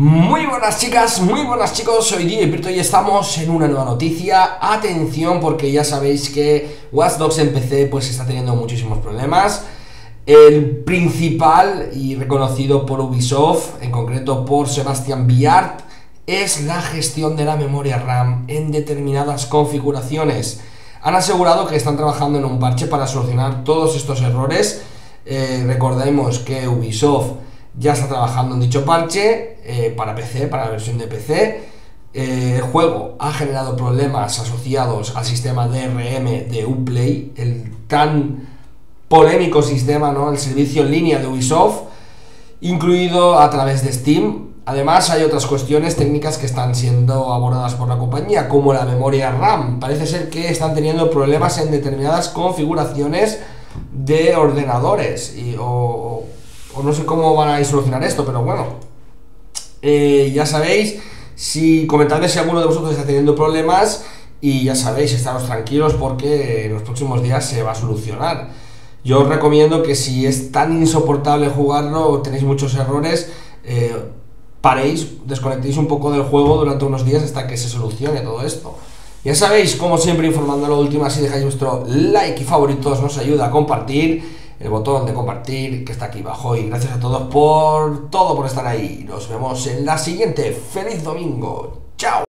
Muy buenas chicas, muy buenas chicos, soy DJ y estamos en una nueva noticia. Atención porque ya sabéis que Watch Dogs en PC pues está teniendo muchísimos problemas. El principal y reconocido por Ubisoft, en concreto por Sebastian Biart, es la gestión de la memoria RAM en determinadas configuraciones. Han asegurado que están trabajando en un parche para solucionar todos estos errores. Eh, recordemos que Ubisoft ya está trabajando en dicho parche eh, para PC, para la versión de PC. Eh, el juego ha generado problemas asociados al sistema DRM de Uplay, el tan polémico sistema, ¿no? el servicio en línea de Ubisoft, incluido a través de Steam. Además, hay otras cuestiones técnicas que están siendo abordadas por la compañía, como la memoria RAM. Parece ser que están teniendo problemas en determinadas configuraciones de ordenadores y, o, o no sé cómo van a solucionar esto, pero bueno. Eh, ya sabéis, si comentadme si alguno de vosotros está teniendo problemas y ya sabéis, estaros tranquilos porque en los próximos días se va a solucionar. Yo os recomiendo que si es tan insoportable jugarlo o tenéis muchos errores, eh, paréis, desconectéis un poco del juego durante unos días hasta que se solucione todo esto. Ya sabéis, como siempre, informando lo último, si dejáis vuestro like y favoritos, nos ayuda a compartir el botón de compartir que está aquí abajo y gracias a todos por todo, por estar ahí. Nos vemos en la siguiente. ¡Feliz domingo! ¡Chao!